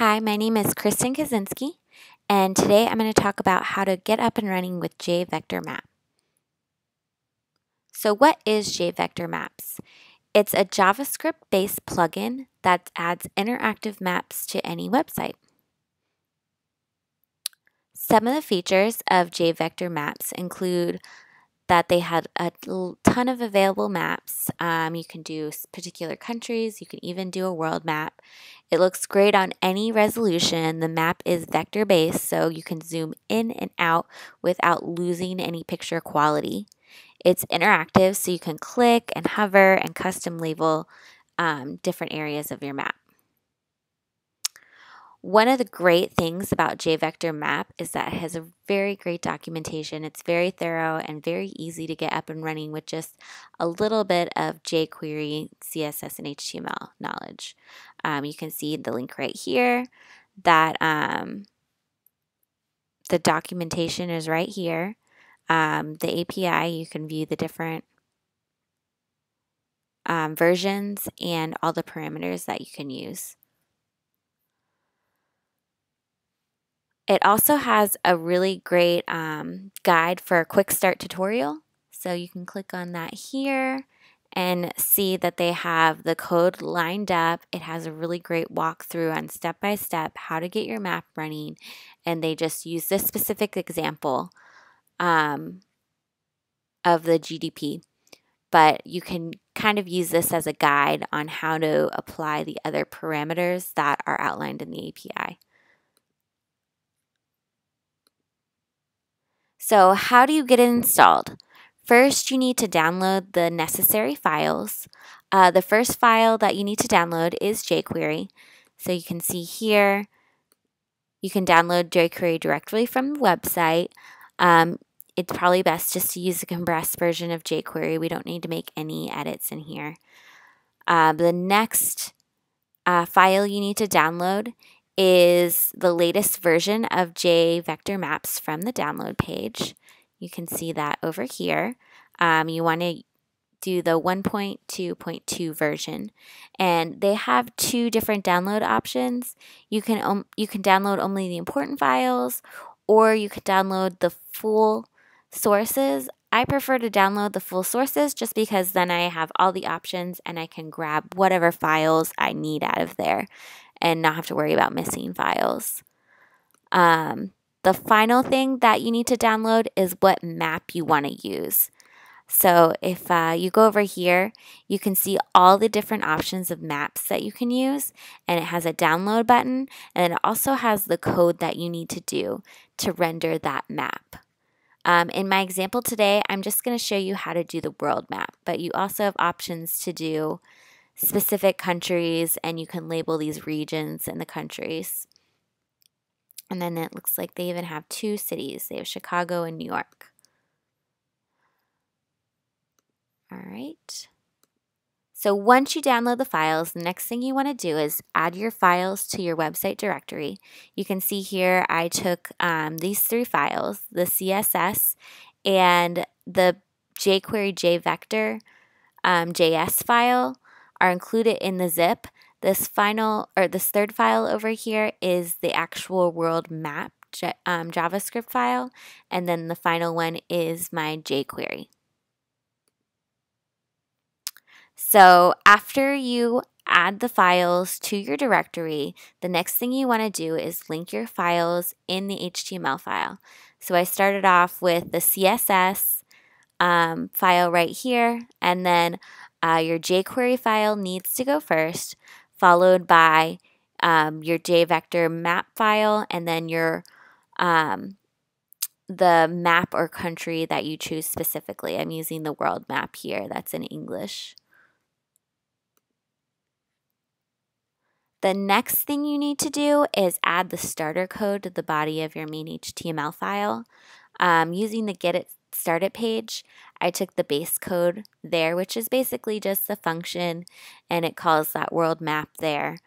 Hi, my name is Kristen Kaczynski, and today I'm going to talk about how to get up and running with JVector Map. So what is JVector Maps? It's a JavaScript-based plugin that adds interactive maps to any website. Some of the features of JVector Maps include that they had a ton of available maps. Um, you can do particular countries, you can even do a world map. It looks great on any resolution. The map is vector based, so you can zoom in and out without losing any picture quality. It's interactive, so you can click and hover and custom label um, different areas of your map. One of the great things about JVector Map is that it has a very great documentation. It's very thorough and very easy to get up and running with just a little bit of jQuery, CSS, and HTML knowledge. Um, you can see the link right here that um, the documentation is right here. Um, the API, you can view the different um, versions and all the parameters that you can use. It also has a really great um, guide for a quick start tutorial. So you can click on that here and see that they have the code lined up. It has a really great walkthrough on step by step how to get your map running. And they just use this specific example um, of the GDP. But you can kind of use this as a guide on how to apply the other parameters that are outlined in the API. So how do you get it installed? First, you need to download the necessary files. Uh, the first file that you need to download is jQuery. So you can see here, you can download jQuery directly from the website. Um, it's probably best just to use the compressed version of jQuery. We don't need to make any edits in here. Uh, the next uh, file you need to download is the latest version of J Vector Maps from the download page. You can see that over here. Um, you want to do the 1.2.2 version and they have two different download options you can you can download only the important files or you could download the full sources I prefer to download the full sources just because then I have all the options and I can grab whatever files I need out of there and not have to worry about missing files. Um, the final thing that you need to download is what map you want to use. So if uh, you go over here, you can see all the different options of maps that you can use, and it has a download button, and it also has the code that you need to do to render that map. Um, in my example today, I'm just going to show you how to do the world map, but you also have options to do specific countries and you can label these regions and the countries. And then it looks like they even have two cities. They have Chicago and New York. All right. So once you download the files, the next thing you want to do is add your files to your website directory. You can see here I took um, these three files, the CSS and the jQuery JVector um, JS file are included in the zip. This final or this third file over here is the actual world map um, JavaScript file, and then the final one is my jQuery. So after you add the files to your directory, the next thing you want to do is link your files in the HTML file. So I started off with the CSS um, file right here, and then uh, your jQuery file needs to go first, followed by um, your JVector map file, and then your um, the map or country that you choose specifically. I'm using the world map here. That's in English. The next thing you need to do is add the starter code to the body of your main HTML file. Um, using the Get It Started page, I took the base code there, which is basically just the function, and it calls that world map there,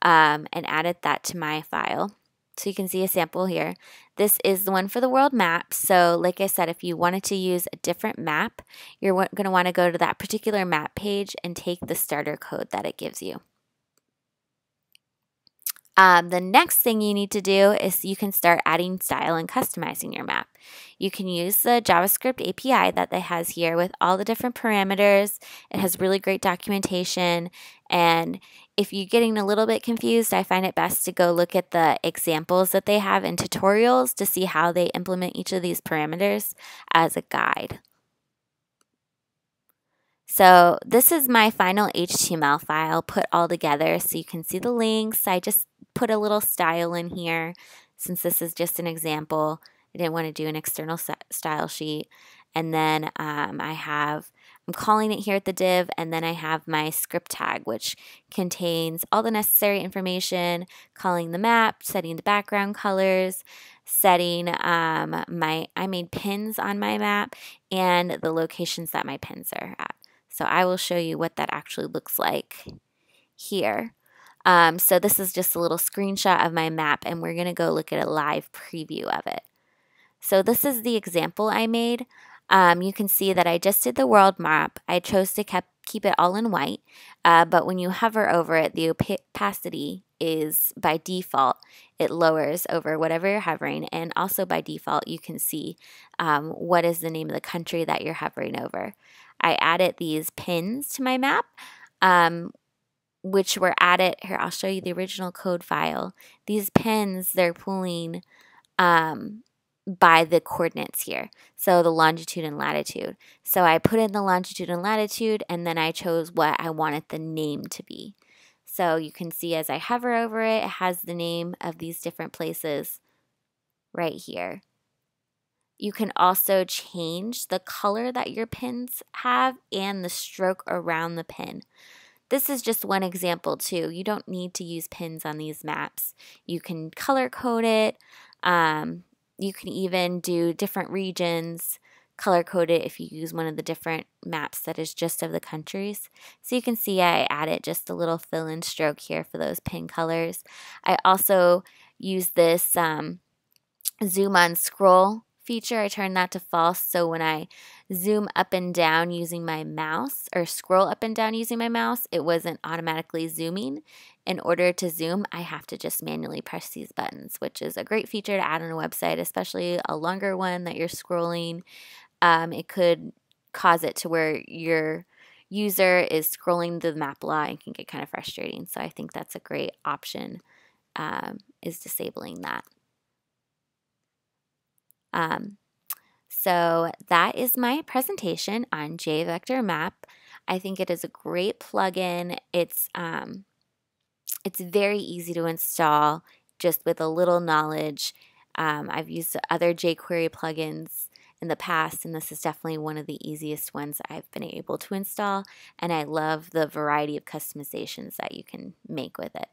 um, and added that to my file. So you can see a sample here. This is the one for the world map. So like I said, if you wanted to use a different map, you're going to want to go to that particular map page and take the starter code that it gives you. Um, the next thing you need to do is you can start adding style and customizing your map. You can use the JavaScript API that it has here with all the different parameters. It has really great documentation. And if you're getting a little bit confused, I find it best to go look at the examples that they have in tutorials to see how they implement each of these parameters as a guide. So this is my final HTML file put all together so you can see the links. I just put a little style in here since this is just an example. I didn't want to do an external style sheet. And then um, I have, I'm calling it here at the div, and then I have my script tag, which contains all the necessary information, calling the map, setting the background colors, setting um, my, I made pins on my map, and the locations that my pins are at. So I will show you what that actually looks like here. Um, so this is just a little screenshot of my map and we're going to go look at a live preview of it. So this is the example I made. Um, you can see that I just did the world map. I chose to kept, keep it all in white, uh, but when you hover over it, the opacity is by default, it lowers over whatever you're hovering. And also by default, you can see um, what is the name of the country that you're hovering over. I added these pins to my map, um, which were added. Here, I'll show you the original code file. These pins, they're pulling um, by the coordinates here. So the longitude and latitude. So I put in the longitude and latitude, and then I chose what I wanted the name to be. So you can see as I hover over it, it has the name of these different places right here. You can also change the color that your pins have and the stroke around the pin. This is just one example too. You don't need to use pins on these maps. You can color code it. Um, you can even do different regions, color code it if you use one of the different maps that is just of the countries. So you can see I added just a little fill in stroke here for those pin colors. I also use this um, zoom on scroll feature, I turned that to false. So when I zoom up and down using my mouse or scroll up and down using my mouse, it wasn't automatically zooming. In order to zoom, I have to just manually press these buttons, which is a great feature to add on a website, especially a longer one that you're scrolling. Um, it could cause it to where your user is scrolling the map a lot and can get kind of frustrating. So I think that's a great option um, is disabling that. Um, so that is my presentation on JVector Map. I think it is a great plugin. It's um, it's very easy to install just with a little knowledge. Um, I've used other jQuery plugins in the past, and this is definitely one of the easiest ones I've been able to install. And I love the variety of customizations that you can make with it.